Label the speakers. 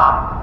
Speaker 1: up.